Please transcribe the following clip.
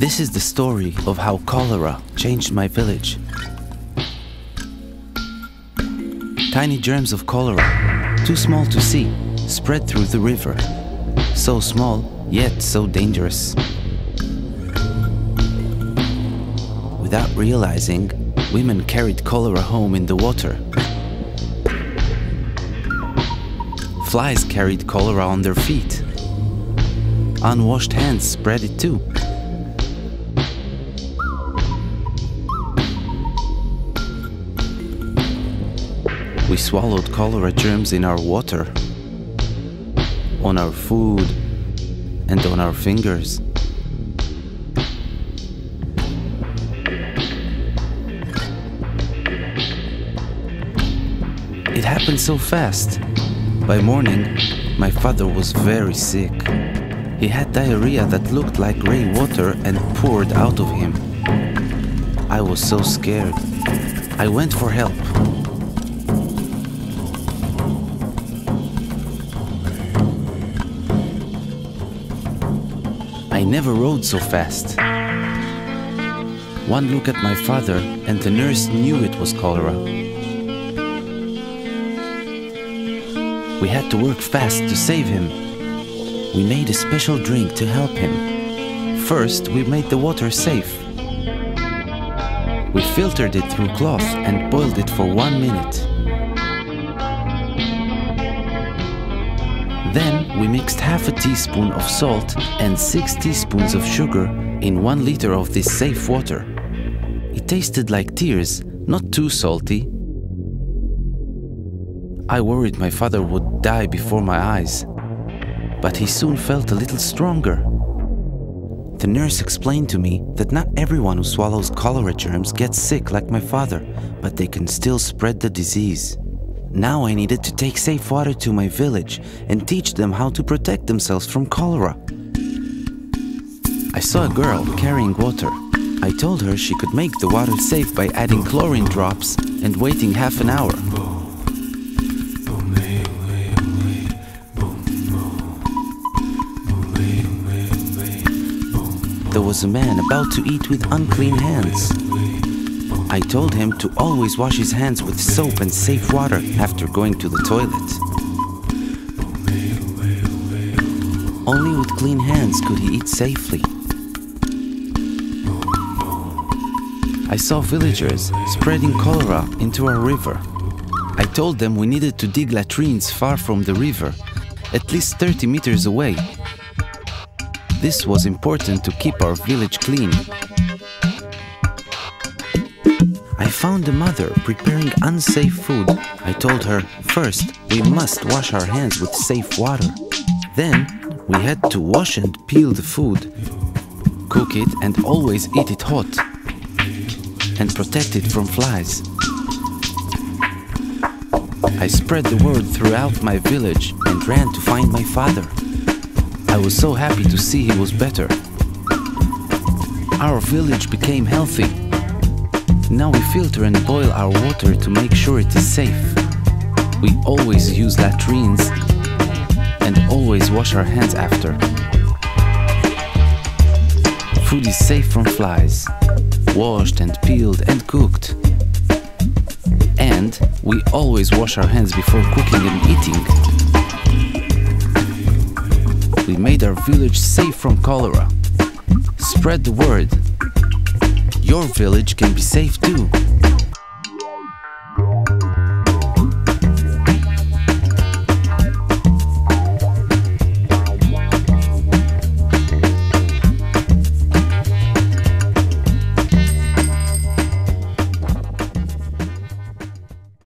This is the story of how cholera changed my village. Tiny germs of cholera, too small to see, spread through the river. So small, yet so dangerous. Without realizing, women carried cholera home in the water. Flies carried cholera on their feet. Unwashed hands spread it too. We swallowed cholera germs in our water, on our food, and on our fingers. It happened so fast. By morning, my father was very sick. He had diarrhea that looked like gray water and poured out of him. I was so scared. I went for help. I never rode so fast. One look at my father, and the nurse knew it was cholera. We had to work fast to save him. We made a special drink to help him. First, we made the water safe. We filtered it through cloth and boiled it for one minute. Then we mixed half a teaspoon of salt and six teaspoons of sugar in one liter of this safe water. It tasted like tears, not too salty. I worried my father would die before my eyes, but he soon felt a little stronger. The nurse explained to me that not everyone who swallows cholera germs gets sick like my father, but they can still spread the disease. Now I needed to take safe water to my village and teach them how to protect themselves from cholera. I saw a girl carrying water. I told her she could make the water safe by adding chlorine drops and waiting half an hour. There was a man about to eat with unclean hands. I told him to always wash his hands with soap and safe water after going to the toilet. Only with clean hands could he eat safely. I saw villagers spreading cholera into our river. I told them we needed to dig latrines far from the river, at least 30 meters away. This was important to keep our village clean. Found a mother preparing unsafe food. I told her, first, we must wash our hands with safe water. Then, we had to wash and peel the food, cook it and always eat it hot, and protect it from flies. I spread the word throughout my village and ran to find my father. I was so happy to see he was better. Our village became healthy. Now we filter and boil our water to make sure it is safe. We always use latrines and always wash our hands after. Food is safe from flies, washed and peeled and cooked. And we always wash our hands before cooking and eating. We made our village safe from cholera. Spread the word. Your village can be safe too.